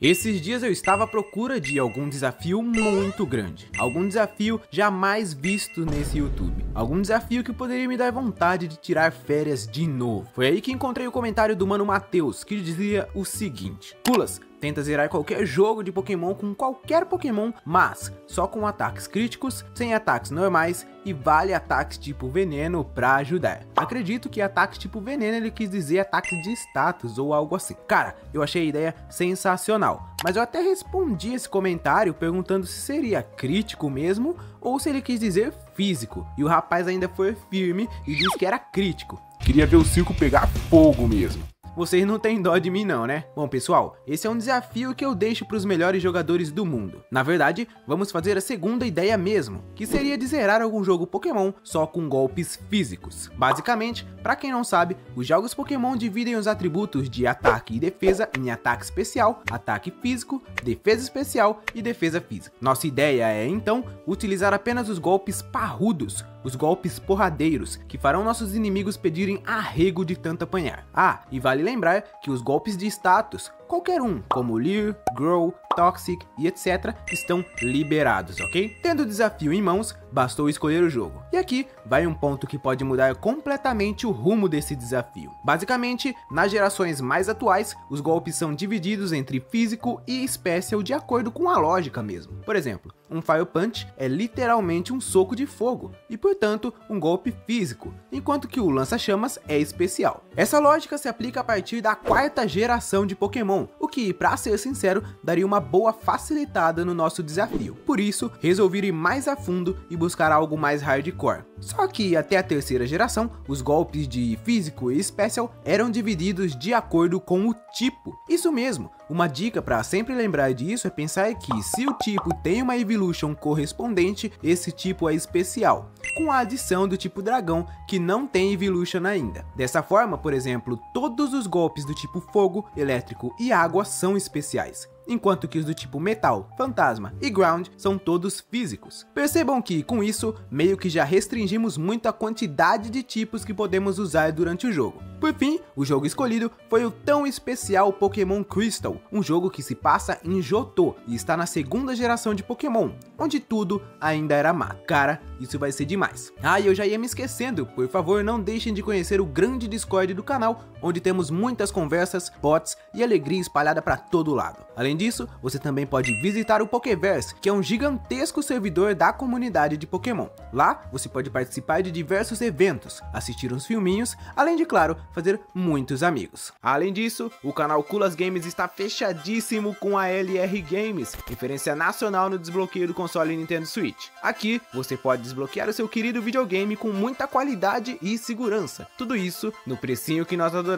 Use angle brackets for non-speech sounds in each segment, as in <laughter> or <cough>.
Esses dias eu estava à procura de algum desafio muito grande, algum desafio jamais visto nesse YouTube, algum desafio que poderia me dar vontade de tirar férias de novo. Foi aí que encontrei o comentário do mano Matheus, que dizia o seguinte: Pulas, tenta zerar qualquer jogo de Pokémon com qualquer Pokémon, mas só com ataques críticos, sem ataques normais e vale ataques tipo veneno para ajudar. Acredito que ataques tipo veneno ele quis dizer ataques de status ou algo assim. Cara, eu achei a ideia sensacional, mas eu até respondi esse comentário perguntando se seria crítico mesmo ou se ele quis dizer físico, e o rapaz ainda foi firme e disse que era crítico. Queria ver o circo pegar fogo mesmo vocês não têm dó de mim não, né? Bom, pessoal, esse é um desafio que eu deixo para os melhores jogadores do mundo. Na verdade, vamos fazer a segunda ideia mesmo, que seria de zerar algum jogo Pokémon só com golpes físicos. Basicamente, para quem não sabe, os jogos Pokémon dividem os atributos de ataque e defesa em ataque especial, ataque físico, defesa especial e defesa física. Nossa ideia é, então, utilizar apenas os golpes parrudos, os golpes porradeiros, que farão nossos inimigos pedirem arrego de tanto apanhar. Ah, e vale lembrar que os golpes de status, qualquer um, como Leer, Grow, Toxic e etc, estão liberados, ok? Tendo o desafio em mãos, bastou escolher o jogo. E aqui vai um ponto que pode mudar completamente o rumo desse desafio. Basicamente, nas gerações mais atuais, os golpes são divididos entre físico e special de acordo com a lógica mesmo. Por exemplo, um Fire Punch é literalmente um soco de fogo e, portanto, um golpe físico, enquanto que o lança-chamas é especial. Essa lógica se aplica a partir da quarta geração de Pokémon, o que, para ser sincero, daria uma boa facilitada no nosso desafio. Por isso, resolvi ir mais a fundo e buscar algo mais hardcore. Só que até a terceira geração, os golpes de físico e special eram divididos de acordo com o tipo. Isso mesmo, uma dica para sempre lembrar disso é pensar que se o tipo tem uma evolution correspondente, esse tipo é especial, com a adição do tipo dragão que não tem evolution ainda. Dessa forma, por exemplo, todos os golpes do tipo fogo, elétrico e água são especiais enquanto que os do tipo metal, fantasma e ground são todos físicos. Percebam que, com isso, meio que já restringimos muito a quantidade de tipos que podemos usar durante o jogo. Por fim, o jogo escolhido foi o tão especial Pokémon Crystal, um jogo que se passa em Johto e está na segunda geração de Pokémon, onde tudo ainda era mato. Cara, isso vai ser demais. Ah, e eu já ia me esquecendo, por favor não deixem de conhecer o grande Discord do canal, onde temos muitas conversas, bots e alegria espalhada para todo lado. Além disso, você também pode visitar o Pokéverse, que é um gigantesco servidor da comunidade de Pokémon. Lá, você pode participar de diversos eventos, assistir uns filminhos, além de, claro, fazer muitos amigos. Além disso, o canal Kulas Games está fechadíssimo com a LR Games, referência nacional no desbloqueio do console Nintendo Switch. Aqui, você pode desbloquear o seu querido videogame com muita qualidade e segurança. Tudo isso no precinho que nós adoramos.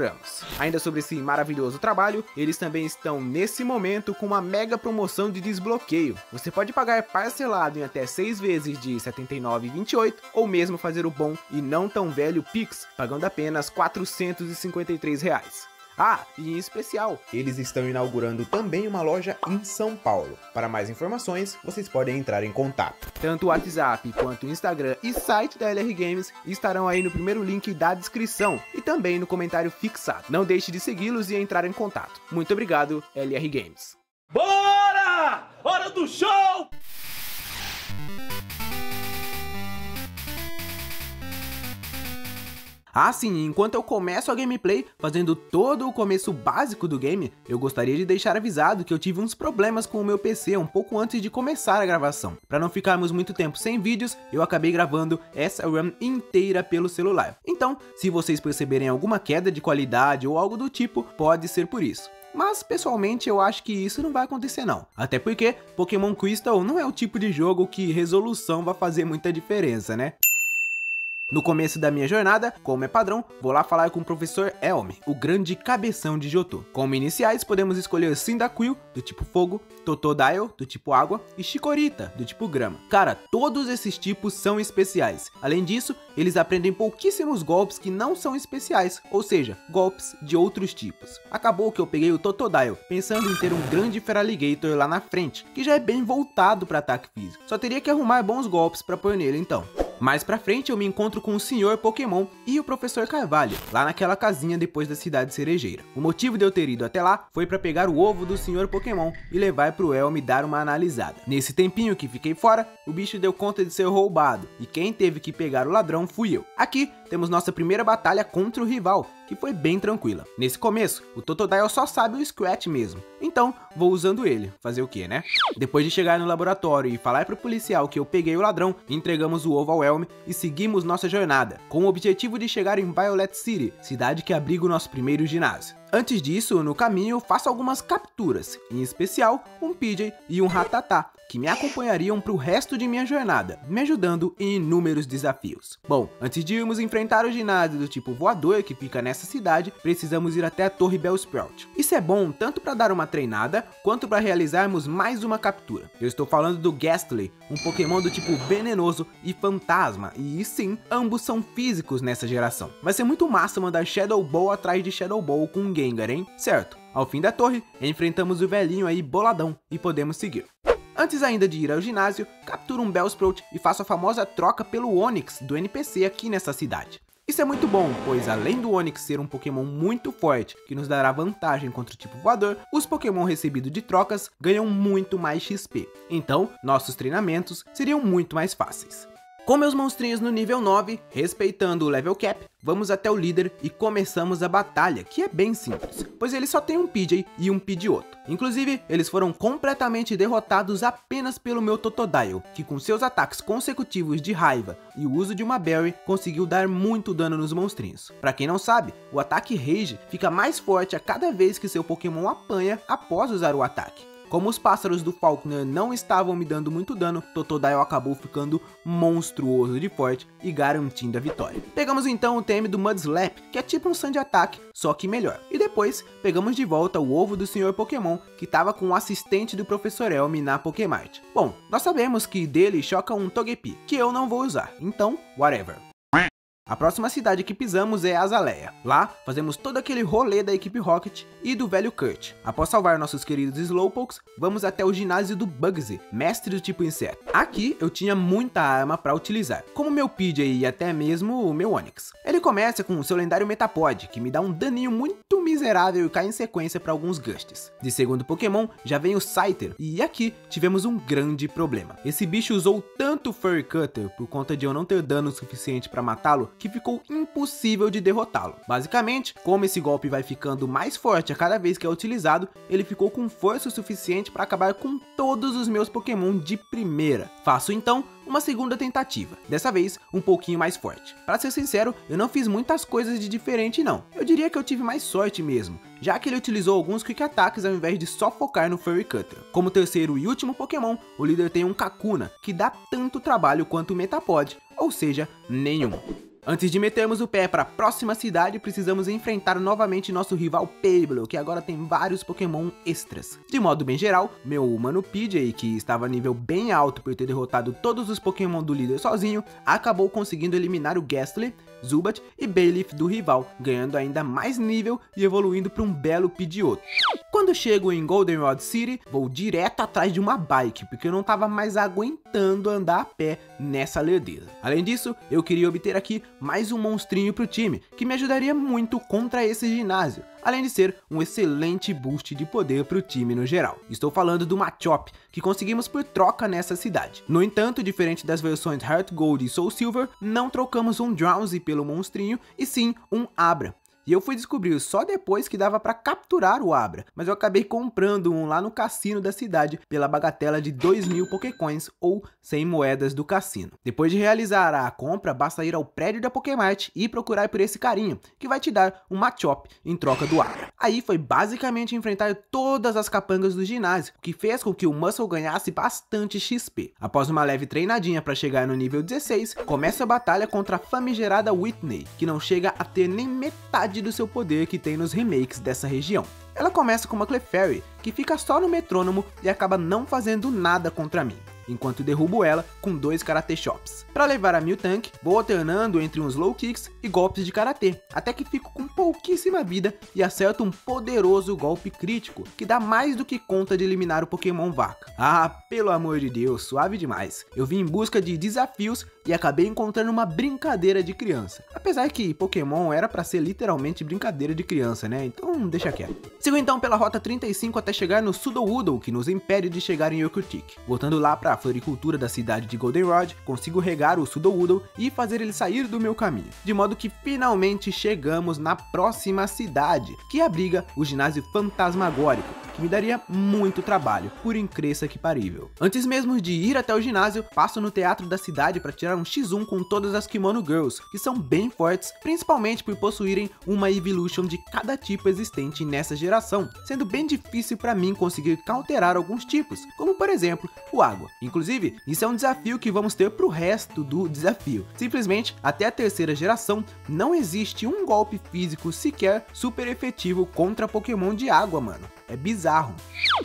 Ainda sobre esse maravilhoso trabalho, eles também estão nesse momento com uma mega promoção de desbloqueio. Você pode pagar parcelado em até 6 vezes de R$ 79,28 ou mesmo fazer o bom e não tão velho Pix, pagando apenas 400 253 reais. Ah, e em especial, eles estão inaugurando também uma loja em São Paulo. Para mais informações, vocês podem entrar em contato. Tanto o WhatsApp quanto o Instagram e site da LR Games estarão aí no primeiro link da descrição e também no comentário fixado. Não deixe de segui-los e entrar em contato. Muito obrigado, LR Games. Bora! Hora do show! Ah sim, enquanto eu começo a gameplay, fazendo todo o começo básico do game, eu gostaria de deixar avisado que eu tive uns problemas com o meu PC um pouco antes de começar a gravação. Para não ficarmos muito tempo sem vídeos, eu acabei gravando essa run inteira pelo celular. Então, se vocês perceberem alguma queda de qualidade ou algo do tipo, pode ser por isso. Mas pessoalmente eu acho que isso não vai acontecer não. Até porque Pokémon Crystal não é o tipo de jogo que resolução vai fazer muita diferença, né? No começo da minha jornada, como é padrão, vou lá falar com o professor Elme, o grande cabeção de Johto. Como iniciais, podemos escolher Cyndaquil, do tipo fogo, Totodile, do tipo água, e Chikorita, do tipo grama. Cara, todos esses tipos são especiais. Além disso, eles aprendem pouquíssimos golpes que não são especiais, ou seja, golpes de outros tipos. Acabou que eu peguei o Totodile, pensando em ter um grande Feraligator lá na frente, que já é bem voltado para ataque físico. Só teria que arrumar bons golpes para pôr nele então. Mais pra frente eu me encontro com o Sr. Pokémon e o Professor Carvalho, lá naquela casinha depois da cidade cerejeira. O motivo de eu ter ido até lá foi para pegar o ovo do Sr. Pokémon e levar pro Elm dar uma analisada. Nesse tempinho que fiquei fora, o bicho deu conta de ser roubado, e quem teve que pegar o ladrão fui eu. Aqui temos nossa primeira batalha contra o rival, que foi bem tranquila. Nesse começo, o Totodile só sabe o Scratch mesmo, então vou usando ele, fazer o que, né? Depois de chegar no laboratório e falar pro policial que eu peguei o ladrão, entregamos o ovo ao Elm e seguimos nossa jornada, com o objetivo de chegar em Violet City, cidade que abriga o nosso primeiro ginásio. Antes disso, no caminho, faço algumas capturas, em especial um PJ e um Ratatá, que me acompanhariam para o resto de minha jornada, me ajudando em inúmeros desafios. Bom, antes de irmos enfrentar o ginásio do tipo voador que fica nessa cidade, precisamos ir até a Torre Bellsprout. Isso é bom tanto para dar uma treinada, quanto para realizarmos mais uma captura. Eu estou falando do Gastly, um Pokémon do tipo venenoso e fantasma, e sim, ambos são físicos nessa geração. Vai ser muito massa mandar Shadow Ball atrás de Shadow Ball com Gengar, hein? Certo. Ao fim da torre, enfrentamos o velhinho aí boladão e podemos seguir. Antes ainda de ir ao ginásio, capturo um Bellsprout e faço a famosa troca pelo Onix do NPC aqui nessa cidade. Isso é muito bom, pois além do Onix ser um Pokémon muito forte, que nos dará vantagem contra o tipo voador, os Pokémon recebidos de trocas ganham muito mais XP. Então, nossos treinamentos seriam muito mais fáceis. Com meus monstrinhos no nível 9, respeitando o level cap, vamos até o líder e começamos a batalha, que é bem simples, pois ele só tem um PJ e um Pidgeotto. Inclusive, eles foram completamente derrotados apenas pelo meu Totodile, que com seus ataques consecutivos de raiva e o uso de uma Berry, conseguiu dar muito dano nos monstrinhos. Para quem não sabe, o ataque Rage fica mais forte a cada vez que seu Pokémon apanha após usar o ataque. Como os pássaros do Falkner não estavam me dando muito dano, Totodile acabou ficando monstruoso de forte e garantindo a vitória. Pegamos então o TM do Mudslap, que é tipo um Sand Attack, só que melhor. E depois, pegamos de volta o ovo do Sr. Pokémon, que estava com o assistente do Professor Elm na Pokémart. Bom, nós sabemos que dele choca um Togepi, que eu não vou usar, então, whatever. A próxima cidade que pisamos é Azalea. Lá, fazemos todo aquele rolê da equipe Rocket e do velho Kurt. Após salvar nossos queridos Slowpokes, vamos até o ginásio do Bugsy, mestre do tipo inseto. Aqui, eu tinha muita arma para utilizar, como meu Pidgey e até mesmo o meu Onix. Ele começa com o seu lendário Metapod, que me dá um daninho muito miserável e cai em sequência para alguns Gusts. De segundo Pokémon, já vem o Scyther, e aqui tivemos um grande problema. Esse bicho usou tanto Furry Cutter, por conta de eu não ter dano suficiente para matá-lo, que ficou impossível de derrotá-lo. Basicamente, como esse golpe vai ficando mais forte a cada vez que é utilizado, ele ficou com força o suficiente para acabar com todos os meus Pokémon de primeira. Faço então uma segunda tentativa, dessa vez um pouquinho mais forte. Para ser sincero, eu não fiz muitas coisas de diferente não. Eu diria que eu tive mais sorte mesmo, já que ele utilizou alguns Quick Attacks ao invés de só focar no Furry Cutter. Como terceiro e último Pokémon, o líder tem um Kakuna, que dá tanto trabalho quanto o Metapod, ou seja, nenhum. Antes de metermos o pé para a próxima cidade, precisamos enfrentar novamente nosso rival Pablo, que agora tem vários Pokémon extras. De modo bem geral, meu humano PJ, que estava a nível bem alto por ter derrotado todos os Pokémon do líder sozinho, acabou conseguindo eliminar o Gastly, Zubat e Bayleaf do rival, ganhando ainda mais nível e evoluindo para um belo Pidgeotto. Quando chego em Goldenrod City, vou direto atrás de uma bike, porque eu não estava mais aguentando andar a pé nessa lerdeza. Além disso, eu queria obter aqui mais um monstrinho para o time, que me ajudaria muito contra esse ginásio, além de ser um excelente boost de poder para o time no geral. Estou falando do Machop, que conseguimos por troca nessa cidade. No entanto, diferente das versões Heart Gold e Soul Silver, não trocamos um Drowsy pelo monstrinho, e sim um Abra. E eu fui descobrir só depois que dava para capturar o Abra, mas eu acabei comprando um lá no cassino da cidade pela bagatela de 2 mil Pokécoins ou 100 moedas do cassino. Depois de realizar a compra, basta ir ao prédio da Pokémart e procurar por esse carinho, que vai te dar um Machop em troca do Abra. Aí foi basicamente enfrentar todas as capangas do ginásio, o que fez com que o Muscle ganhasse bastante XP. Após uma leve treinadinha para chegar no nível 16, começa a batalha contra a famigerada Whitney, que não chega a ter nem metade metade do seu poder que tem nos remakes dessa região. Ela começa com uma Clefairy, que fica só no metrônomo e acaba não fazendo nada contra mim enquanto derrubo ela com dois Karate Chops. Para levar a Miltank, vou alternando entre uns low kicks e golpes de Karatê, até que fico com pouquíssima vida e acerto um poderoso golpe crítico, que dá mais do que conta de eliminar o Pokémon Vaca. Ah, pelo amor de Deus, suave demais. Eu vim em busca de desafios e acabei encontrando uma brincadeira de criança. Apesar que Pokémon era para ser literalmente brincadeira de criança, né? Então deixa quieto. Sigo então pela rota 35 até chegar no Sudowoodo, que nos impede de chegar em Yokutik. Voltando lá para a floricultura da cidade de Goldenrod, consigo regar o Sudowoodo e fazer ele sair do meu caminho. De modo que finalmente chegamos na próxima cidade, que abriga o ginásio fantasmagórico, que me daria muito trabalho, por incrível que parível. Antes mesmo de ir até o ginásio, passo no teatro da cidade para tirar um X1 com todas as Kimono Girls, que são bem fortes, principalmente por possuírem uma Evolution de cada tipo existente nessa geração, sendo bem difícil para mim conseguir counterar alguns tipos, como por exemplo, o água. Inclusive, isso é um desafio que vamos ter pro resto do desafio. Simplesmente, até a terceira geração, não existe um golpe físico sequer super efetivo contra Pokémon de água, mano. É bizarro.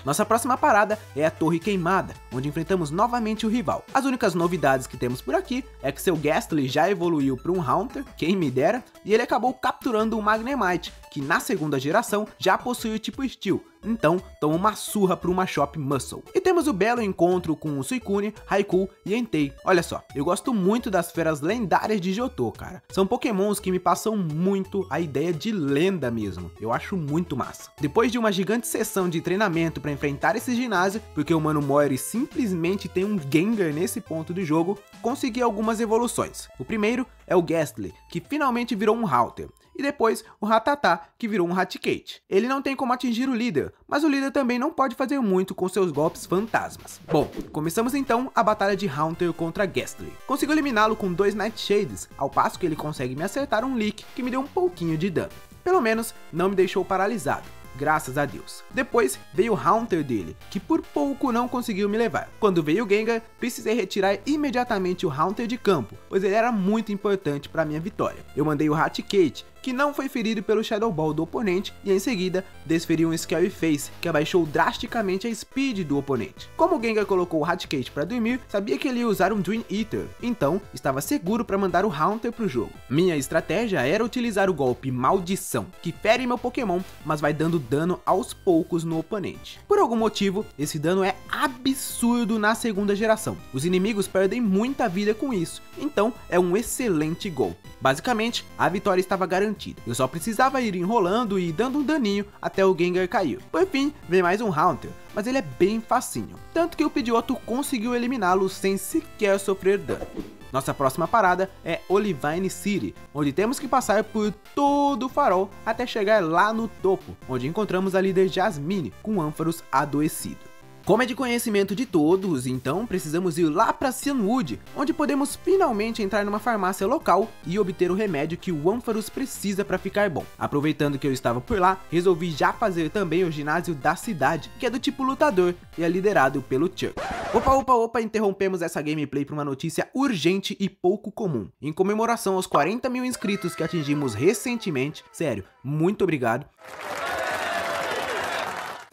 Nossa próxima parada é a Torre Queimada, onde enfrentamos novamente o rival. As únicas novidades que temos por aqui é que seu Gastly já evoluiu para um Haunter, quem me dera, e ele acabou capturando o Magnemite, que na segunda geração já possui o tipo Steel, então toma uma surra para uma Shop Muscle. E temos o belo encontro com o Suicune, Raikou e Entei. Olha só, eu gosto muito das feras lendárias de Johto, cara. São pokémons que me passam muito a ideia de lenda mesmo. Eu acho muito massa. Depois de uma gigante sessão de treinamento para enfrentar esse ginásio, porque o Mano Mori simplesmente tem um Gengar nesse ponto do jogo, consegui algumas evoluções. O primeiro é o Gastly, que finalmente virou um Halter e depois o Ratatá, que virou um Raticate. Ele não tem como atingir o líder, mas o líder também não pode fazer muito com seus golpes fantasmas. Bom, começamos então a batalha de Haunter contra Gastly. Consigo eliminá-lo com dois Nightshades, ao passo que ele consegue me acertar um Leak que me deu um pouquinho de dano. Pelo menos não me deixou paralisado graças a Deus. Depois veio o Haunter dele, que por pouco não conseguiu me levar. Quando veio o Gengar, precisei retirar imediatamente o Haunter de campo, pois ele era muito importante para minha vitória. Eu mandei o Raticate, que não foi ferido pelo Shadow Ball do oponente e em seguida desferiu um Scary Face, que abaixou drasticamente a speed do oponente. Como o Gengar colocou o Raticate para dormir, sabia que ele ia usar um Dream Eater, então estava seguro para mandar o Haunter pro jogo. Minha estratégia era utilizar o golpe Maldição, que fere meu Pokémon, mas vai dando dano aos poucos no oponente. Por algum motivo, esse dano é absurdo na segunda geração. Os inimigos perdem muita vida com isso, então é um excelente golpe. Basicamente, a vitória estava garantida. Eu só precisava ir enrolando e dando um daninho até o Gengar cair. Por fim, vem mais um Haunter, mas ele é bem facinho. Tanto que o Pidgeotto conseguiu eliminá-lo sem sequer sofrer dano. Nossa próxima parada é Olivine City, onde temos que passar por todo o farol até chegar lá no topo, onde encontramos a líder Jasmine com ânforos adoecido. Como é de conhecimento de todos, então precisamos ir lá para Cianwood, onde podemos finalmente entrar numa farmácia local e obter o remédio que o Ampharus precisa para ficar bom. Aproveitando que eu estava por lá, resolvi já fazer também o ginásio da cidade, que é do tipo lutador e é liderado pelo Chuck. Opa, opa, opa, interrompemos essa gameplay para uma notícia urgente e pouco comum. Em comemoração aos 40 mil inscritos que atingimos recentemente, sério, muito obrigado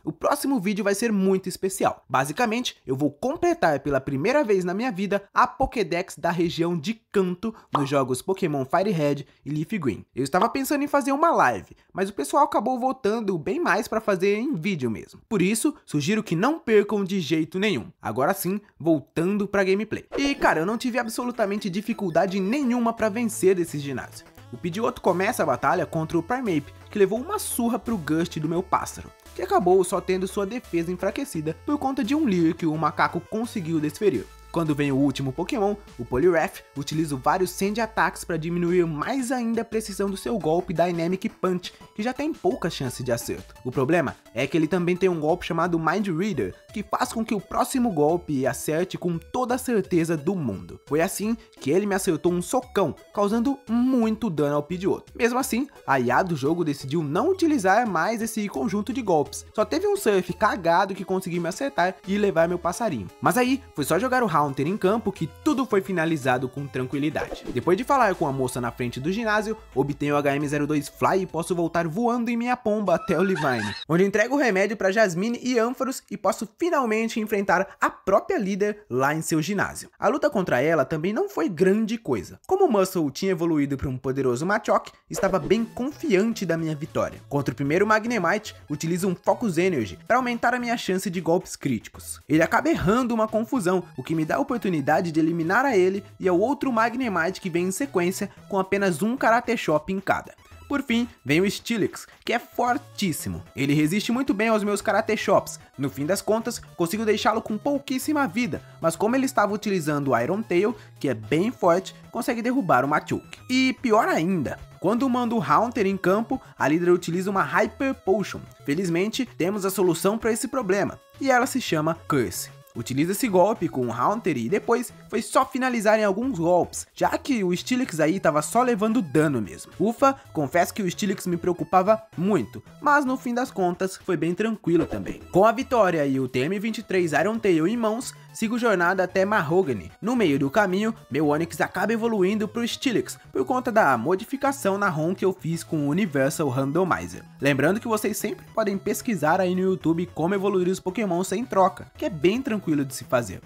o próximo vídeo vai ser muito especial. Basicamente, eu vou completar pela primeira vez na minha vida a Pokédex da região de Canto nos jogos Pokémon Fire Red e Leaf Green. Eu estava pensando em fazer uma live, mas o pessoal acabou votando bem mais para fazer em vídeo mesmo. Por isso, sugiro que não percam de jeito nenhum. Agora sim, voltando para gameplay. E cara, eu não tive absolutamente dificuldade nenhuma para vencer desse ginásio. O Pidgeotto começa a batalha contra o Primeape, que levou uma surra pro Gust do meu pássaro que acabou só tendo sua defesa enfraquecida por conta de um Leer que o macaco conseguiu desferir. Quando vem o último Pokémon, o Poliwrath, utiliza vários Sand ataques para diminuir mais ainda a precisão do seu golpe Dynamic Punch, que já tem pouca chance de acerto. O problema é que ele também tem um golpe chamado Mind Reader, que faz com que o próximo golpe acerte com toda a certeza do mundo. Foi assim que ele me acertou um socão, causando muito dano ao Pidgeotto. Mesmo assim, a IA do jogo decidiu não utilizar mais esse conjunto de golpes. Só teve um Surf cagado que conseguiu me acertar e levar meu passarinho. Mas aí, foi só jogar o Haunter em campo que tudo foi finalizado com tranquilidade. Depois de falar com a moça na frente do ginásio, obtenho o HM02 Fly e posso voltar voando em minha pomba até o Levine, <laughs> onde entrego o remédio para Jasmine e Ampharos e posso finalmente enfrentar a própria líder lá em seu ginásio. A luta contra ela também não foi grande coisa. Como o Muscle tinha evoluído para um poderoso Machoke, estava bem confiante da minha vitória. Contra o primeiro Magnemite, utilizo um Focus Energy para aumentar a minha chance de golpes críticos. Ele acaba errando uma confusão, o que me dá a oportunidade de eliminar a ele e ao outro Magnemite que vem em sequência com apenas um Karate Chop em cada. Por fim, vem o Steelix, que é fortíssimo. Ele resiste muito bem aos meus Karate Chops. No fim das contas, consigo deixá-lo com pouquíssima vida, mas como ele estava utilizando o Iron Tail, que é bem forte, consegue derrubar o Machoke. E pior ainda, quando mando o Haunter em campo, a líder utiliza uma Hyper Potion. Felizmente, temos a solução para esse problema, e ela se chama Curse. Utiliza esse golpe com o Haunter e depois foi só finalizar em alguns golpes, já que o Steelix aí tava só levando dano mesmo. Ufa, confesso que o Steelix me preocupava muito, mas no fim das contas foi bem tranquilo também. Com a vitória e o TM-23 Iron Tail em mãos, sigo jornada até Mahogany. No meio do caminho, meu Onix acaba evoluindo pro Steelix, por conta da modificação na ROM que eu fiz com o Universal Randomizer. Lembrando que vocês sempre podem pesquisar aí no YouTube como evoluir os Pokémon sem troca, que é bem tranquilo de se fazer.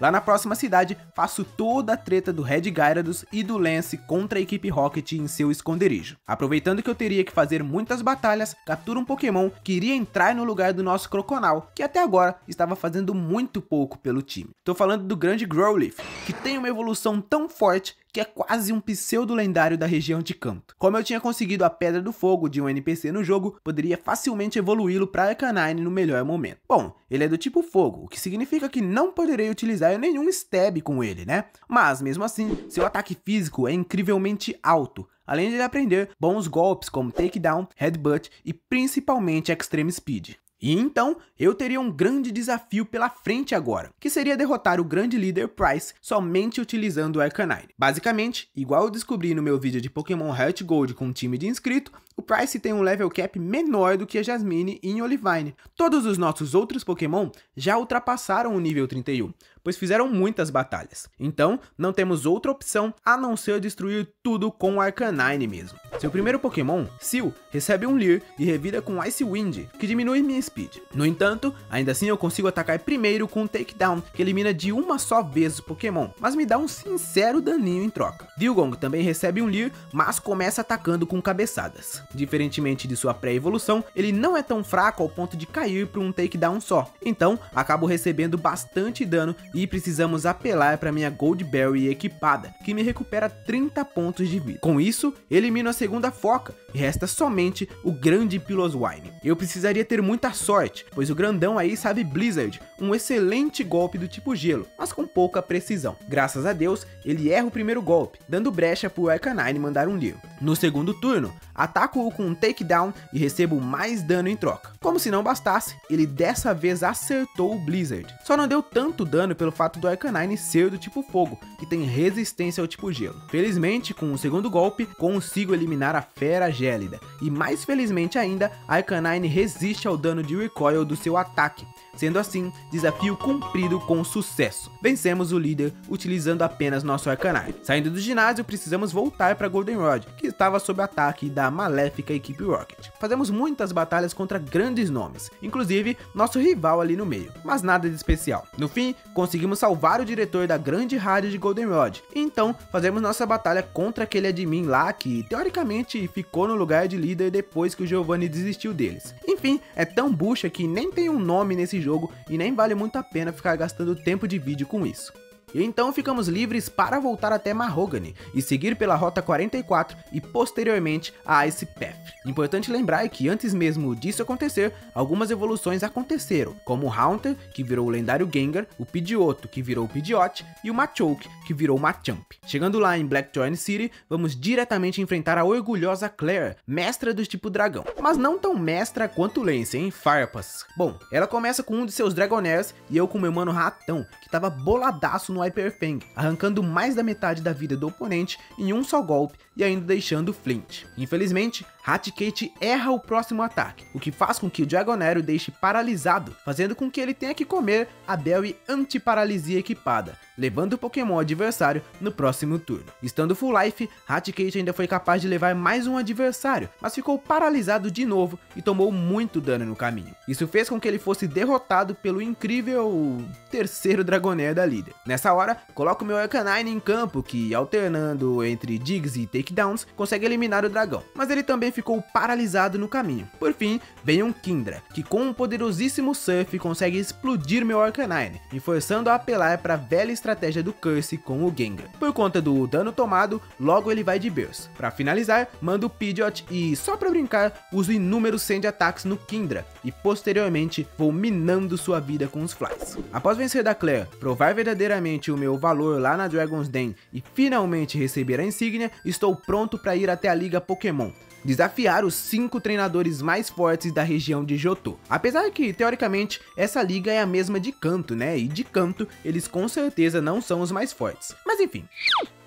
Lá na próxima cidade, faço toda a treta do Red Gyarados e do Lance contra a equipe Rocket em seu esconderijo. Aproveitando que eu teria que fazer muitas batalhas, capturo um Pokémon que iria entrar no lugar do nosso Croconal, que até agora estava fazendo muito pouco pelo time. Tô falando do grande Growlithe, que tem uma evolução tão forte que é quase um pseudo lendário da região de Canto. Como eu tinha conseguido a Pedra do Fogo de um NPC no jogo, poderia facilmente evoluí-lo para Arcanine no melhor momento. Bom, ele é do tipo fogo, o que significa que não poderei utilizar nenhum stab com ele, né? Mas mesmo assim, seu ataque físico é incrivelmente alto, além de ele aprender bons golpes como Takedown, Headbutt e principalmente Extreme Speed. E então eu teria um grande desafio pela frente agora, que seria derrotar o grande líder Price somente utilizando o Arcanine. Basicamente, igual eu descobri no meu vídeo de Pokémon Heart Gold com um time de inscrito, o Price tem um level cap menor do que a Jasmine em Olivine. Todos os nossos outros Pokémon já ultrapassaram o nível 31, pois fizeram muitas batalhas. Então, não temos outra opção a não ser destruir tudo com Arcanine mesmo. Seu primeiro Pokémon, Seal, recebe um Leer e revira com Ice Wind, que diminui minha speed. No entanto, ainda assim eu consigo atacar primeiro com um Takedown, que elimina de uma só vez o Pokémon, mas me dá um sincero daninho em troca. Dilgong também recebe um Leer, mas começa atacando com cabeçadas. Diferentemente de sua pré-evolução, ele não é tão fraco ao ponto de cair para um Takedown só, então acabo recebendo bastante dano precisamos apelar para minha Goldberry equipada, que me recupera 30 pontos de vida. Com isso, elimino a segunda foca e resta somente o grande Piloswine. Eu precisaria ter muita sorte, pois o grandão aí sabe Blizzard, um excelente golpe do tipo gelo, mas com pouca precisão. Graças a Deus, ele erra o primeiro golpe, dando brecha pro Arcanine mandar um Leo. No segundo turno, ataco-o com um takedown e recebo mais dano em troca. Como se não bastasse, ele dessa vez acertou o Blizzard. Só não deu tanto dano pelo fato do Arcanine ser do tipo fogo, que tem resistência ao tipo gelo. Felizmente, com o segundo golpe, consigo eliminar a fera gélida. E mais felizmente ainda, Arcanine resiste ao dano de recoil do seu ataque, Sendo assim, desafio cumprido com sucesso. Vencemos o líder utilizando apenas nosso Arcanine. Saindo do ginásio, precisamos voltar para Goldenrod, que estava sob ataque da maléfica equipe Rocket. Fazemos muitas batalhas contra grandes nomes, inclusive nosso rival ali no meio, mas nada de especial. No fim, conseguimos salvar o diretor da grande rádio de Goldenrod, então fazemos nossa batalha contra aquele admin lá que teoricamente ficou no lugar de líder depois que o Giovanni desistiu deles. Enfim, é tão bucha que nem tem um nome nesse jogo jogo e nem vale muito a pena ficar gastando tempo de vídeo com isso. E então ficamos livres para voltar até Mahogany e seguir pela Rota 44 e posteriormente a Ice Path. Importante lembrar que antes mesmo disso acontecer, algumas evoluções aconteceram, como o Haunter, que virou o lendário Gengar, o Pidgeotto, que virou o Pidgeot, e o Machoke, que virou o Machamp. Chegando lá em Blackthorn City, vamos diretamente enfrentar a orgulhosa Claire, mestra do tipo dragão. Mas não tão mestra quanto Lance, hein? Farpas. Bom, ela começa com um de seus Dragonairs e eu com meu mano Ratão, que tava boladaço no no Hyper Fang, arrancando mais da metade da vida do oponente em um só golpe e ainda deixando Flint. Infelizmente, Raticate erra o próximo ataque, o que faz com que o Dragonero deixe paralisado, fazendo com que ele tenha que comer a Berry anti-paralisia equipada, levando o Pokémon adversário no próximo turno. Estando full life, Raticate ainda foi capaz de levar mais um adversário, mas ficou paralisado de novo e tomou muito dano no caminho. Isso fez com que ele fosse derrotado pelo incrível terceiro Dragonair da líder. Nessa hora, coloco meu Arcanine em campo, que alternando entre Digs e Takedowns, consegue eliminar o dragão, mas ele também ficou paralisado no caminho. Por fim, vem um Kindra, que com um poderosíssimo Surf consegue explodir meu Arcanine, me forçando a apelar para a velha estratégia do Curse com o Gengar. Por conta do dano tomado, logo ele vai de Burst. Para finalizar, mando o Pidgeot e, só para brincar, uso inúmeros Sand ataques no Kindra e posteriormente vou minando sua vida com os Flies. Após vencer da Claire, provar verdadeiramente o meu valor lá na Dragon's Den e finalmente receber a insígnia, estou pronto para ir até a Liga Pokémon desafiar os cinco treinadores mais fortes da região de Johto. Apesar que, teoricamente, essa liga é a mesma de Kanto, né? E de Kanto, eles com certeza não são os mais fortes. Mas enfim,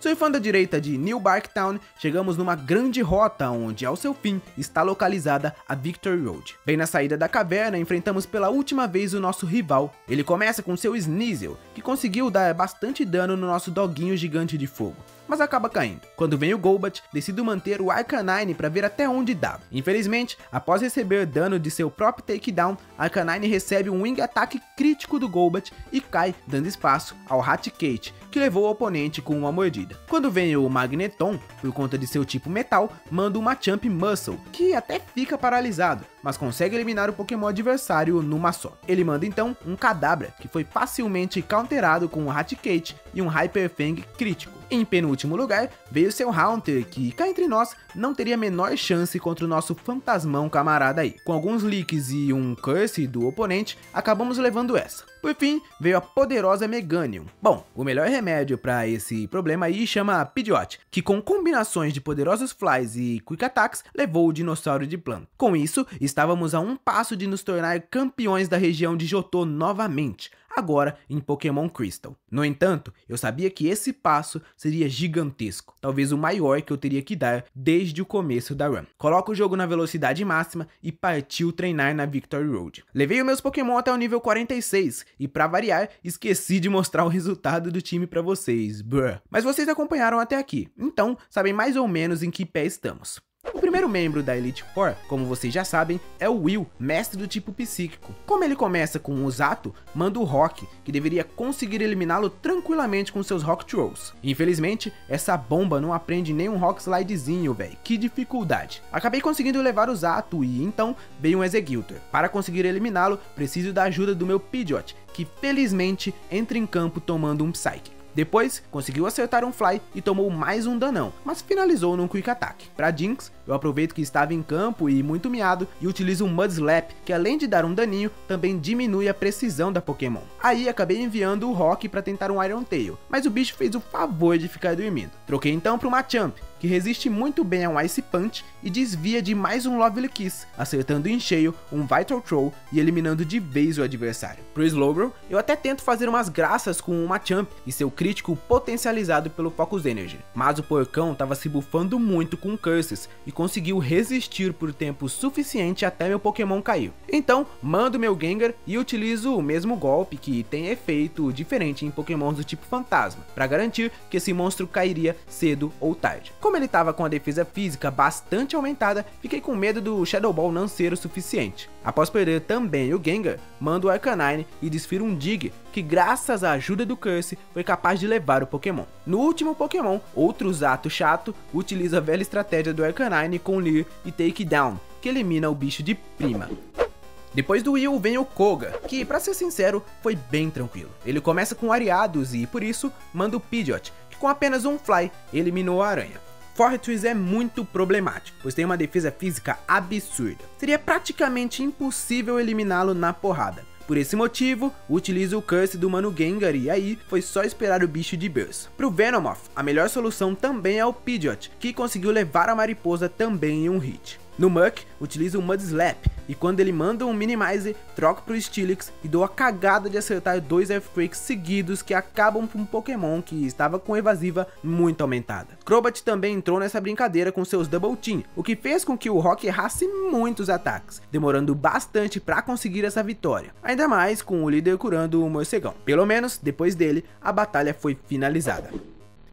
Surfando à direita de New Barktown, chegamos numa grande rota onde, ao seu fim, está localizada a Victory Road. Bem na saída da caverna, enfrentamos pela última vez o nosso rival. Ele começa com seu Sneasel, que conseguiu dar bastante dano no nosso doguinho gigante de fogo mas acaba caindo. Quando vem o Golbat, decido manter o Arcanine para ver até onde dá. Infelizmente, após receber dano de seu próprio takedown, Arcanine recebe um wing ataque crítico do Golbat e cai, dando espaço ao Raticate, que levou o oponente com uma mordida. Quando vem o Magneton, por conta de seu tipo metal, manda uma Champ Muscle, que até fica paralisado, mas consegue eliminar o Pokémon adversário numa só. Ele manda então um Kadabra, que foi facilmente counterado com um Raticate e um Hyper Fang crítico. Em penúltimo lugar, veio seu Haunter, que, cá entre nós, não teria a menor chance contra o nosso fantasmão camarada aí. Com alguns leaks e um curse do oponente, acabamos levando essa. Por fim, veio a poderosa Meganium. Bom, o melhor remédio para esse problema aí chama Pidgeot, que com combinações de poderosos Flies e Quick Attacks, levou o dinossauro de plano. Com isso, estávamos a um passo de nos tornar campeões da região de Johto novamente agora em Pokémon Crystal. No entanto, eu sabia que esse passo seria gigantesco, talvez o maior que eu teria que dar desde o começo da run. Coloco o jogo na velocidade máxima e partiu treinar na Victory Road. Levei os meus Pokémon até o nível 46 e para variar, esqueci de mostrar o resultado do time para vocês, bruh. Mas vocês acompanharam até aqui, então sabem mais ou menos em que pé estamos. O primeiro membro da Elite Four, como vocês já sabem, é o Will, mestre do tipo psíquico. Como ele começa com o Zato, manda o Rock, que deveria conseguir eliminá-lo tranquilamente com seus Rock Trolls. Infelizmente, essa bomba não aprende nem um Rock Slidezinho, velho. Que dificuldade. Acabei conseguindo levar o Zato e então veio um Executor. Para conseguir eliminá-lo, preciso da ajuda do meu Pidgeot, que felizmente entra em campo tomando um Psychic. Depois, conseguiu acertar um Fly e tomou mais um danão, mas finalizou num Quick Attack. Para Jinx, eu aproveito que estava em campo e muito miado e utilizo um Mud Slap, que além de dar um daninho, também diminui a precisão da Pokémon. Aí acabei enviando o Rock para tentar um Iron Tail, mas o bicho fez o favor de ficar dormindo. Troquei então para uma Champ, que resiste muito bem a um Ice Punch e desvia de mais um Lovely Kiss, acertando em cheio um Vital Troll e eliminando de vez o adversário. Pro Slowbro, eu até tento fazer umas graças com uma Champ e seu crítico potencializado pelo Focus Energy, mas o porcão tava se bufando muito com Curses e conseguiu resistir por tempo suficiente até meu Pokémon cair. Então, mando meu Gengar e utilizo o mesmo golpe que tem efeito diferente em Pokémons do tipo Fantasma, para garantir que esse monstro cairia cedo ou tarde. Como ele estava com a defesa física bastante aumentada, fiquei com medo do Shadow Ball não ser o suficiente. Após perder também o Gengar, mando o Arcanine e desfiro um Dig, que graças à ajuda do Curse foi capaz de levar o Pokémon. No último Pokémon, outro Zato chato utiliza a velha estratégia do Arcanine com Leer e Takedown, que elimina o bicho de prima. Depois do Will vem o Koga, que, para ser sincero, foi bem tranquilo. Ele começa com Ariados e, por isso, manda o Pidgeot, que com apenas um Fly eliminou a aranha. Fortress é muito problemático, pois tem uma defesa física absurda. Seria praticamente impossível eliminá-lo na porrada. Por esse motivo, utilizo o Curse do Mano Gengar e aí foi só esperar o bicho de Burst. Pro Venomoth, a melhor solução também é o Pidgeot, que conseguiu levar a mariposa também em um hit. No Muck, utilizo o Mud Slap, e quando ele manda um Minimize, troco pro Steelix e dou a cagada de acertar dois Earthquakes seguidos que acabam com um Pokémon que estava com evasiva muito aumentada. Crobat também entrou nessa brincadeira com seus Double Team, o que fez com que o Rock errasse muitos ataques, demorando bastante para conseguir essa vitória, ainda mais com o líder curando o morcegão. Pelo menos, depois dele, a batalha foi finalizada.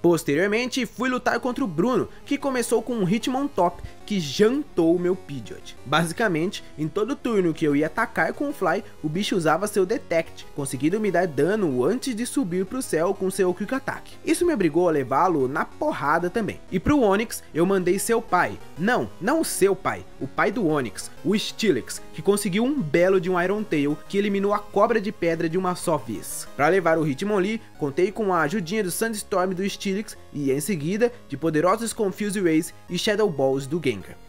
Posteriormente, fui lutar contra o Bruno, que começou com um Hitmontop, que jantou o meu Pidgeot. Basicamente, em todo turno que eu ia atacar com o Fly, o bicho usava seu Detect, conseguindo me dar dano antes de subir pro céu com seu Quick Attack. Isso me obrigou a levá-lo na porrada também. E pro Onix, eu mandei seu pai. Não, não seu pai, o pai do Onix, o Steelix, que conseguiu um belo de um Iron Tail que eliminou a cobra de pedra de uma só vez. Para levar o Hitmonlee, contei com a ajudinha do Sandstorm do Steelix e em seguida de poderosos Confuse Rays e Shadow Balls do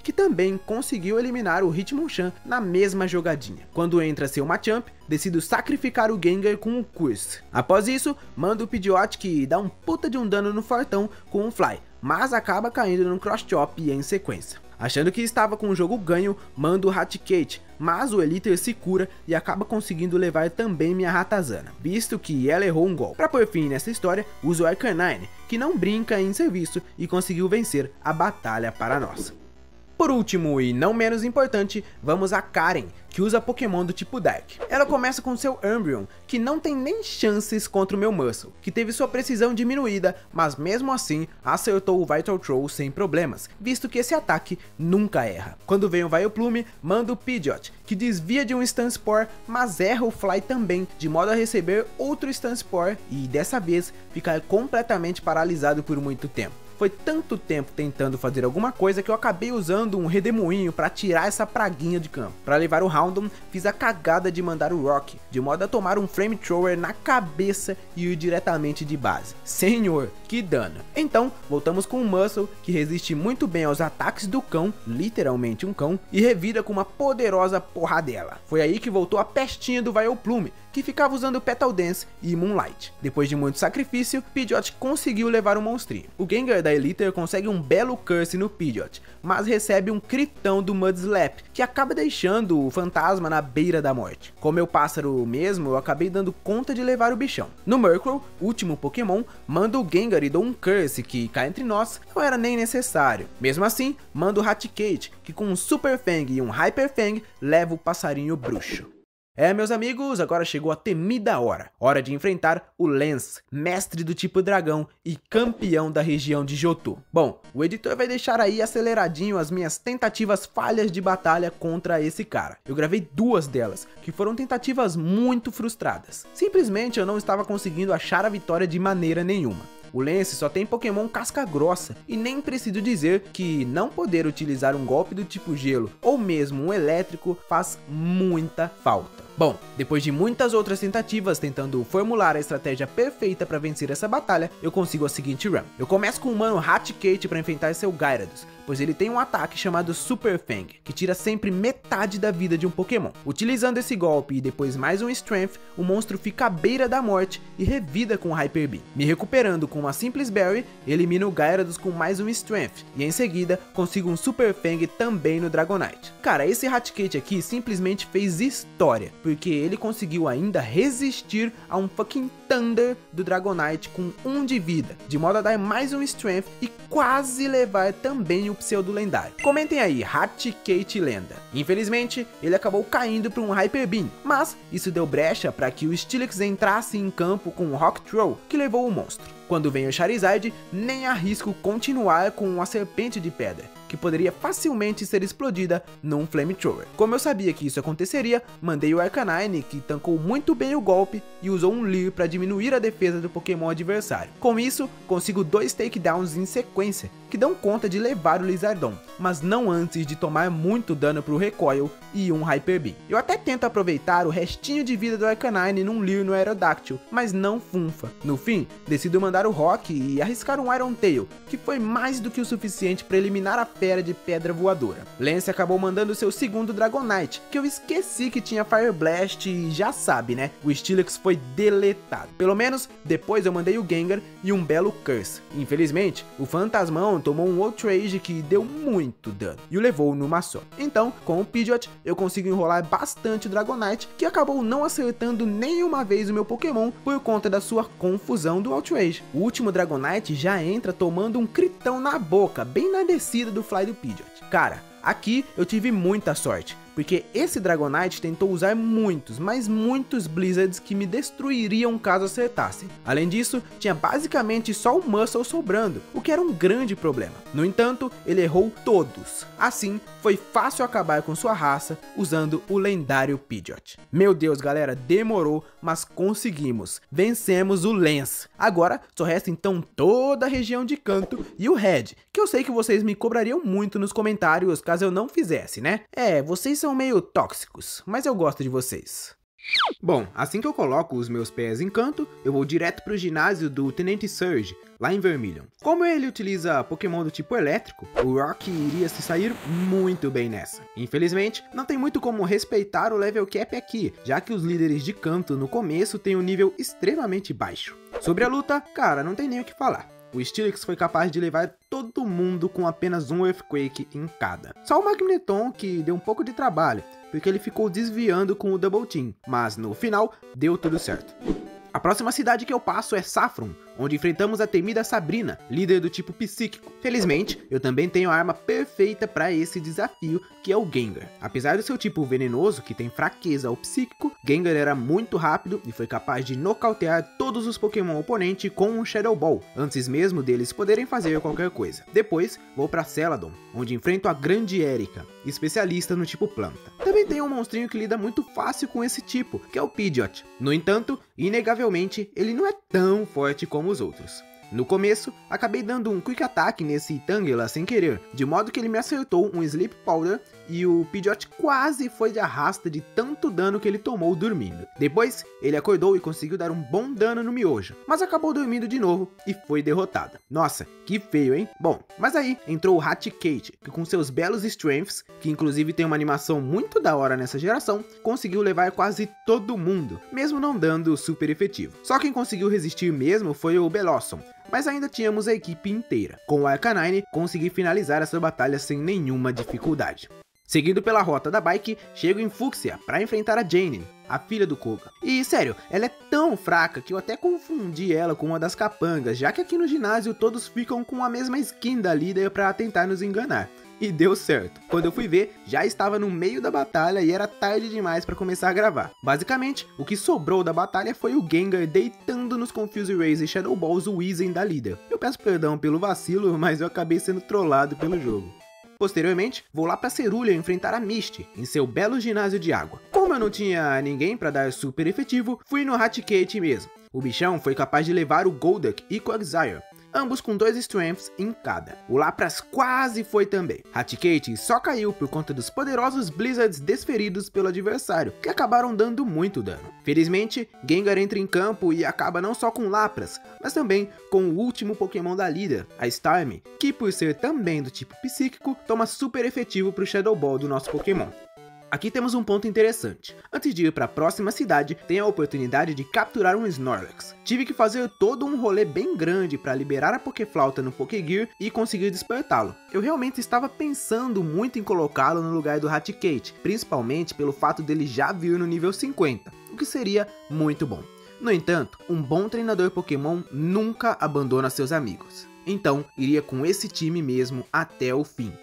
Que também conseguiu eliminar o Hitmonchan na mesma jogadinha. Quando entra seu Machamp, decido sacrificar o Gengar com o Curse. Após isso, mando o Pidgeot que dá um puta de um dano no Fortão com um Fly, mas acaba caindo no Cross Chop em sequência. Achando que estava com o jogo ganho, mando o Raticate, mas o Eliter se cura e acaba conseguindo levar também minha Ratazana, visto que ela errou um gol. Para pôr fim nessa história, uso o Arcanine, que não brinca em serviço e conseguiu vencer a batalha para nós. Por último e não menos importante, vamos a Karen, que usa Pokémon do tipo Dark. Ela começa com seu Umbreon, que não tem nem chances contra o meu Muscle, que teve sua precisão diminuída, mas mesmo assim acertou o Vital Troll sem problemas, visto que esse ataque nunca erra. Quando vem o Vileplume, manda o Pidgeot, que desvia de um Stun Spore, mas erra o Fly também, de modo a receber outro Stun Spore e dessa vez ficar completamente paralisado por muito tempo. Foi tanto tempo tentando fazer alguma coisa que eu acabei usando um redemoinho para tirar essa praguinha de campo. Para levar o Houndoom, fiz a cagada de mandar o Rock, de modo a tomar um Flamethrower na cabeça e ir diretamente de base. Senhor, que dano. Então, voltamos com o Muscle, que resiste muito bem aos ataques do cão, literalmente um cão, e revira com uma poderosa porradela. Foi aí que voltou a pestinha do Vileplume, que ficava usando Petal Dance e Moonlight. Depois de muito sacrifício, Pidgeot conseguiu levar o monstrinho. O Gengar da Eliter consegue um belo curse no Pidgeot, mas recebe um critão do Mudslap, que acaba deixando o fantasma na beira da morte. Com meu pássaro mesmo, eu acabei dando conta de levar o bichão. No Murkrow, último Pokémon, mando o Gengar e dou um curse que, cá entre nós, não era nem necessário. Mesmo assim, mando o Raticate, que com um Super Fang e um Hyper Fang, leva o passarinho bruxo. É, meus amigos, agora chegou a temida hora. Hora de enfrentar o Lance, mestre do tipo dragão e campeão da região de Johto. Bom, o editor vai deixar aí aceleradinho as minhas tentativas falhas de batalha contra esse cara. Eu gravei duas delas, que foram tentativas muito frustradas. Simplesmente eu não estava conseguindo achar a vitória de maneira nenhuma. O Lance só tem Pokémon casca grossa, e nem preciso dizer que não poder utilizar um golpe do tipo gelo ou mesmo um elétrico faz muita falta. Bom, depois de muitas outras tentativas tentando formular a estratégia perfeita para vencer essa batalha, eu consigo a seguinte run. Eu começo com o humano Hatikate para enfrentar seu Gyarados, pois ele tem um ataque chamado Super Fang, que tira sempre metade da vida de um Pokémon. Utilizando esse golpe e depois mais um Strength, o monstro fica à beira da morte e revida com Hyper Beam. Me recuperando com uma simples Berry, elimino o Gyarados com mais um Strength, e em seguida consigo um Super Fang também no Dragonite. Cara, esse Hatikate aqui simplesmente fez história, porque ele conseguiu ainda resistir a um fucking Thunder do Dragonite com 1 um de vida, de modo a dar mais um Strength e quase levar também o pseudo lendário. Comentem aí, Hatikate lenda. Infelizmente, ele acabou caindo para um Hyper Beam, mas isso deu brecha para que o Steelix entrasse em campo com o Rock Throw, que levou o monstro. Quando vem o Charizard, nem arrisco continuar com a Serpente de Pedra, que poderia facilmente ser explodida num Flamethrower. Como eu sabia que isso aconteceria, mandei o Arcanine, que tancou muito bem o golpe e usou um Leer para diminuir a defesa do Pokémon adversário. Com isso, consigo dois takedowns em sequência, que dão conta de levar o Lizardon, mas não antes de tomar muito dano pro Recoil e um Hyper Beam. Eu até tento aproveitar o restinho de vida do Arcanine num Leer no Aerodactyl, mas não funfa. No fim, decido mandar o Rock e arriscar um Iron Tail, que foi mais do que o suficiente para eliminar a fera de pedra voadora. Lance acabou mandando seu segundo Dragonite, que eu esqueci que tinha Fire Blast e já sabe, né? O Steelix foi deletado. Pelo menos depois eu mandei o Gengar e um belo Curse. Infelizmente, o Fantasmão tomou um Outrage que deu muito dano e o levou numa só. Então, com o Pidgeot, eu consigo enrolar bastante o Dragonite, que acabou não acertando nenhuma vez o meu Pokémon por conta da sua confusão do Outrage. O último Dragonite já entra tomando um critão na boca, bem na descida do Fly do Pidgeot. Cara, aqui eu tive muita sorte, porque esse Dragonite tentou usar muitos, mas muitos Blizzards que me destruiriam caso acertassem. Além disso, tinha basicamente só o Muscle sobrando, o que era um grande problema. No entanto, ele errou todos. Assim, foi fácil acabar com sua raça usando o lendário Pidgeot. Meu Deus, galera, demorou, mas conseguimos. Vencemos o Lens. Agora, só resta então toda a região de canto e o Red, que eu sei que vocês me cobrariam muito nos comentários caso eu não fizesse, né? É, vocês são meio tóxicos, mas eu gosto de vocês. Bom, assim que eu coloco os meus pés em canto, eu vou direto para o ginásio do Tenente Surge, lá em Vermilion. Como ele utiliza Pokémon do tipo elétrico, o Rock iria se sair muito bem nessa. Infelizmente, não tem muito como respeitar o level cap aqui, já que os líderes de canto no começo têm um nível extremamente baixo. Sobre a luta, cara, não tem nem o que falar. O Steelix foi capaz de levar todo mundo com apenas um Earthquake em cada. Só o Magneton que deu um pouco de trabalho, porque ele ficou desviando com o Double Team, mas no final deu tudo certo. A próxima cidade que eu passo é Saffron, onde enfrentamos a temida Sabrina, líder do tipo psíquico. Felizmente, eu também tenho a arma perfeita para esse desafio, que é o Gengar. Apesar do seu tipo venenoso, que tem fraqueza ao psíquico, Gengar era muito rápido e foi capaz de nocautear todos os Pokémon oponentes com um Shadow Ball, antes mesmo deles poderem fazer qualquer coisa. Depois, vou para Celadon, onde enfrento a grande Erika, especialista no tipo planta. Também tem um monstrinho que lida muito fácil com esse tipo, que é o Pidgeot. No entanto, inegavelmente, ele não é tão forte como os outros. No começo, acabei dando um quick attack nesse Tangela sem querer, de modo que ele me acertou um Sleep Powder e o Pidgeot quase foi de arrasta de tanto dano que ele tomou dormindo. Depois, ele acordou e conseguiu dar um bom dano no miojo, mas acabou dormindo de novo e foi derrotado. Nossa, que feio, hein? Bom, mas aí entrou o Kate, que com seus belos Strengths, que inclusive tem uma animação muito da hora nessa geração, conseguiu levar quase todo mundo, mesmo não dando super efetivo. Só quem conseguiu resistir mesmo foi o Belossom, mas ainda tínhamos a equipe inteira. Com o Arcanine, consegui finalizar essa batalha sem nenhuma dificuldade. Seguindo pela rota da bike, chego em Fuxia para enfrentar a Jane, a filha do Koga. E sério, ela é tão fraca que eu até confundi ela com uma das capangas, já que aqui no ginásio todos ficam com a mesma skin da líder para tentar nos enganar. E deu certo. Quando eu fui ver, já estava no meio da batalha e era tarde demais para começar a gravar. Basicamente, o que sobrou da batalha foi o Gengar deitando nos Confuse Rays e Shadow Balls o Weezing da líder. Eu peço perdão pelo vacilo, mas eu acabei sendo trollado pelo jogo. Posteriormente, vou lá para Cerulha enfrentar a Misty, em seu belo ginásio de água. Como eu não tinha ninguém para dar super efetivo, fui no Hatikate mesmo. O bichão foi capaz de levar o Golduck e Quagsire, ambos com dois strengths em cada. O Lapras quase foi também. Hatikate só caiu por conta dos poderosos Blizzards desferidos pelo adversário, que acabaram dando muito dano. Felizmente, Gengar entra em campo e acaba não só com Lapras, mas também com o último Pokémon da líder, a Starmie, que por ser também do tipo psíquico, toma super efetivo pro Shadow Ball do nosso Pokémon. Aqui temos um ponto interessante. Antes de ir para a próxima cidade, tenho a oportunidade de capturar um Snorlax. Tive que fazer todo um rolê bem grande para liberar a Pokéflauta no Pokégear e conseguir despertá-lo. Eu realmente estava pensando muito em colocá-lo no lugar do Hatikate, principalmente pelo fato dele já vir no nível 50, o que seria muito bom. No entanto, um bom treinador Pokémon nunca abandona seus amigos. Então, iria com esse time mesmo até o fim.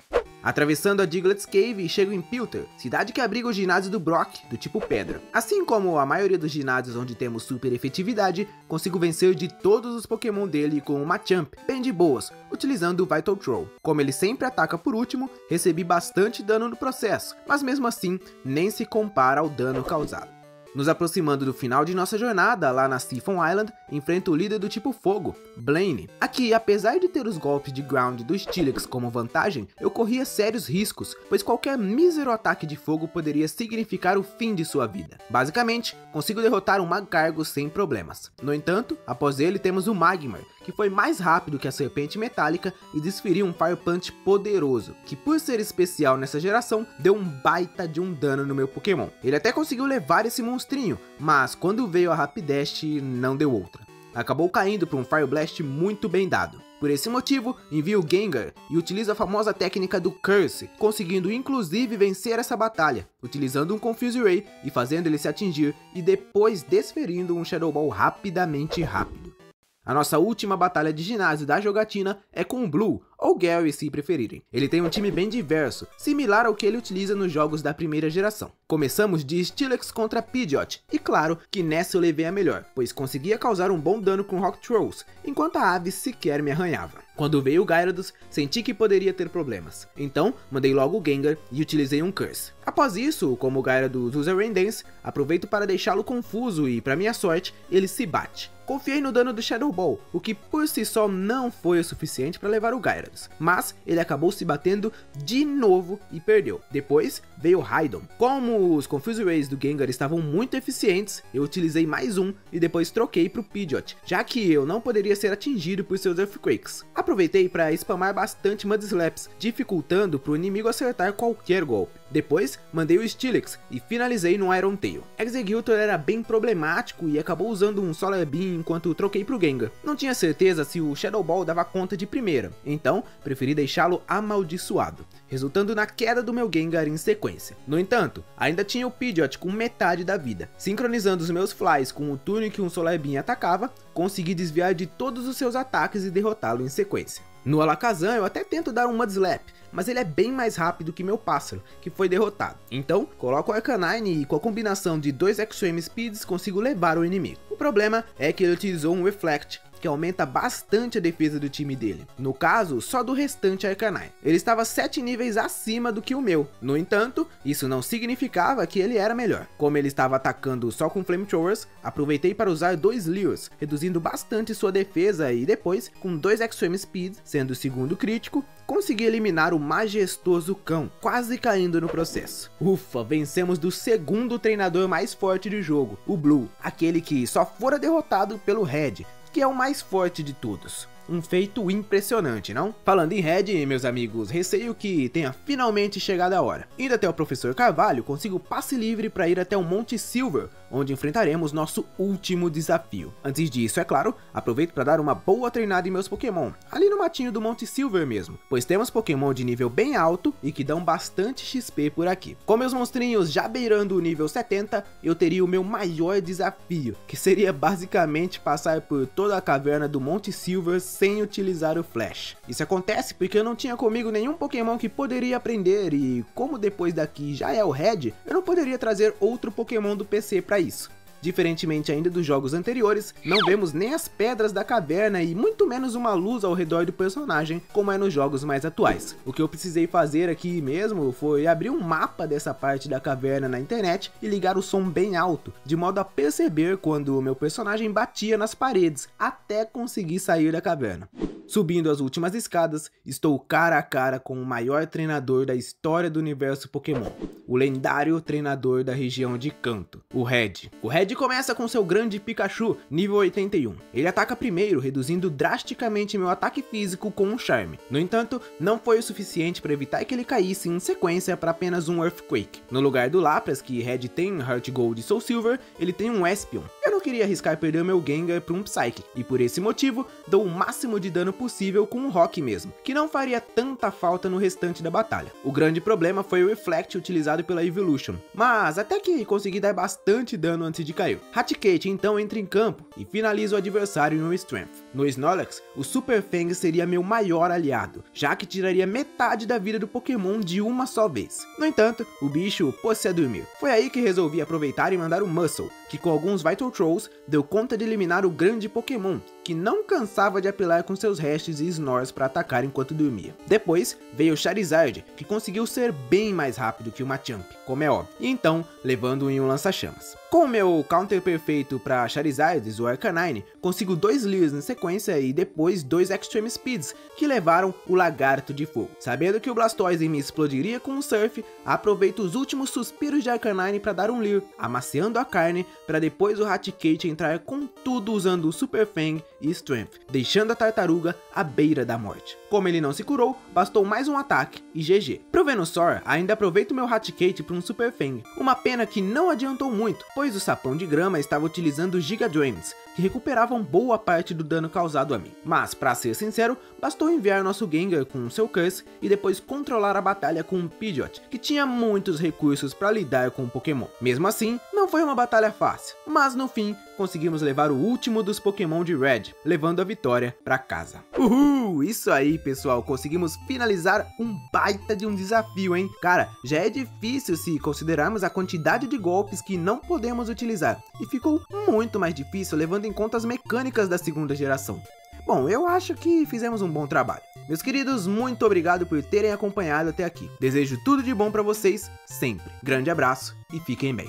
Atravessando a Diglett's Cave, chego em Pilter, cidade que abriga o ginásio do Brock, do tipo pedra. Assim como a maioria dos ginásios onde temos super efetividade, consigo vencer de todos os Pokémon dele com uma Champ, bem de boas, utilizando o Vital Troll. Como ele sempre ataca por último, recebi bastante dano no processo, mas mesmo assim, nem se compara ao dano causado. Nos aproximando do final de nossa jornada lá na Siphon Island, enfrenta o líder do tipo fogo, Blaine. Aqui, apesar de ter os golpes de ground do Steelix como vantagem, eu corria sérios riscos, pois qualquer mísero ataque de fogo poderia significar o fim de sua vida. Basicamente, consigo derrotar um Magcargo sem problemas. No entanto, após ele temos o Magmar, que foi mais rápido que a serpente metálica e desferiu um Fire Punch poderoso, que por ser especial nessa geração, deu um baita de um dano no meu Pokémon. Ele até conseguiu levar esse monstrinho, mas quando veio a Rapidash não deu outra. Acabou caindo para um Fire Blast muito bem dado. Por esse motivo, envio o Gengar e utilizo a famosa técnica do Curse, conseguindo inclusive vencer essa batalha, utilizando um Confuse Ray e fazendo ele se atingir e depois desferindo um Shadow Ball rapidamente rápido. A nossa última batalha de ginásio da jogatina é com o Blue, ou Gary se preferirem. Ele tem um time bem diverso, similar ao que ele utiliza nos jogos da primeira geração. Começamos de Steelix contra Pidgeot, e claro que nessa eu levei a melhor, pois conseguia causar um bom dano com Rock Trolls, enquanto a ave sequer me arranhava. Quando veio o Gyarados, senti que poderia ter problemas, então mandei logo o Gengar e utilizei um Curse. Após isso, como o Gyarados usa Rain Dance, aproveito para deixá-lo confuso e, para minha sorte, ele se bate. Confiei no dano do Shadow Ball, o que por si só não foi o suficiente para levar o Gyarados, mas ele acabou se batendo de novo e perdeu. Depois veio Raidon. Como os Confuse Rays do Gengar estavam muito eficientes, eu utilizei mais um e depois troquei para o Pidgeot, já que eu não poderia ser atingido por seus Earthquakes. Aproveitei para spamar bastante Mudslaps, dificultando para o inimigo acertar qualquer golpe. Depois, mandei o Steelix e finalizei no Iron Tail. Executor era bem problemático e acabou usando um Solar Beam enquanto troquei pro Gengar. Não tinha certeza se o Shadow Ball dava conta de primeira, então preferi deixá-lo amaldiçoado, resultando na queda do meu Gengar em sequência. No entanto, ainda tinha o Pidgeot com metade da vida. Sincronizando os meus Flies com o turno que um Solar Beam atacava, consegui desviar de todos os seus ataques e derrotá-lo em sequência. No Alakazam eu até tento dar um Mudslap, mas ele é bem mais rápido que meu pássaro, que foi derrotado. Então, coloco o Arcanine e com a combinação de dois Extreme Speeds consigo levar o inimigo. O problema é que ele utilizou um Reflect, que aumenta bastante a defesa do time dele. No caso, só do restante Arcanine. Ele estava 7 níveis acima do que o meu. No entanto, isso não significava que ele era melhor. Como ele estava atacando só com Flamethrowers, aproveitei para usar dois Leers, reduzindo bastante sua defesa e depois, com dois Extreme Speed, sendo o segundo crítico, consegui eliminar o majestoso cão, quase caindo no processo. Ufa, vencemos do segundo treinador mais forte do jogo, o Blue, aquele que só fora derrotado pelo Red, que é o mais forte de todos. Um feito impressionante, não? Falando em Red, meus amigos, receio que tenha finalmente chegado a hora. Indo até o Professor Carvalho, consigo passe livre para ir até o Monte Silver, onde enfrentaremos nosso último desafio. Antes disso, é claro, aproveito para dar uma boa treinada em meus Pokémon, ali no matinho do Monte Silver mesmo, pois temos Pokémon de nível bem alto e que dão bastante XP por aqui. Com meus monstrinhos já beirando o nível 70, eu teria o meu maior desafio, que seria basicamente passar por toda a caverna do Monte Silver sem utilizar o Flash. Isso acontece porque eu não tinha comigo nenhum Pokémon que poderia aprender e como depois daqui já é o Red, eu não poderia trazer outro Pokémon do PC para isso. Diferentemente ainda dos jogos anteriores, não vemos nem as pedras da caverna e muito menos uma luz ao redor do personagem, como é nos jogos mais atuais. O que eu precisei fazer aqui mesmo foi abrir um mapa dessa parte da caverna na internet e ligar o som bem alto, de modo a perceber quando o meu personagem batia nas paredes, até conseguir sair da caverna. Subindo as últimas escadas, estou cara a cara com o maior treinador da história do universo Pokémon, o lendário treinador da região de Kanto, o Red. O Red começa com seu grande Pikachu, nível 81. Ele ataca primeiro, reduzindo drasticamente meu ataque físico com um charme. No entanto, não foi o suficiente para evitar que ele caísse em sequência para apenas um Earthquake. No lugar do Lapras, que Red tem Heart Gold e Soul Silver, ele tem um Espion. Eu não queria arriscar perder meu Gengar para um Psychic, e por esse motivo, dou o máximo de dano possível com o Rock mesmo, que não faria tanta falta no restante da batalha. O grande problema foi o Reflect utilizado pela Evolution, mas até que consegui dar bastante dano antes de cair. Raticate então entra em campo e finaliza o adversário no Strength. No Snorlax, o Super Fang seria meu maior aliado, já que tiraria metade da vida do Pokémon de uma só vez. No entanto, o bicho pôs-se a dormir. Foi aí que resolvi aproveitar e mandar o Muscle, que com alguns Vital Trolls deu conta de eliminar o grande Pokémon, que não cansava de apelar com seus restes e Snores para atacar enquanto dormia. Depois veio Charizard, que conseguiu ser bem mais rápido que o Machamp, como é óbvio, e então levando em um lança-chamas. Com o meu counter perfeito para Charizards, o Arcanine, consigo dois Leers na sequência e depois dois Extreme Speeds, que levaram o Lagarto de Fogo. Sabendo que o Blastoise me explodiria com um Surf, aproveito os últimos suspiros de Arcanine para dar um Leer, amaciando a carne para depois o Raticate entrar com tudo usando o Super Fang e Strength, deixando a tartaruga à beira da morte. Como ele não se curou, bastou mais um ataque e GG. Pro Venusaur, ainda aproveito meu Raticate para um Super Fang, uma pena que não adiantou muito, pois o sapão de grama estava utilizando Giga Drains, que recuperavam boa parte do dano causado a mim. Mas, para ser sincero, bastou enviar nosso Gengar com seu Curse e depois controlar a batalha com um Pidgeot, que tinha muitos recursos para lidar com o Pokémon. Mesmo assim, não foi uma batalha fácil, mas no fim conseguimos levar o último dos Pokémon de Red, levando a vitória para casa. Uhul! Isso aí, pessoal, conseguimos finalizar um baita de um desafio, hein? Cara, já é difícil se considerarmos a quantidade de golpes que não podemos utilizar, e ficou muito mais difícil levando em conta as mecânicas da segunda geração. Bom, eu acho que fizemos um bom trabalho. Meus queridos, muito obrigado por terem acompanhado até aqui. Desejo tudo de bom para vocês sempre. Grande abraço e fiquem bem.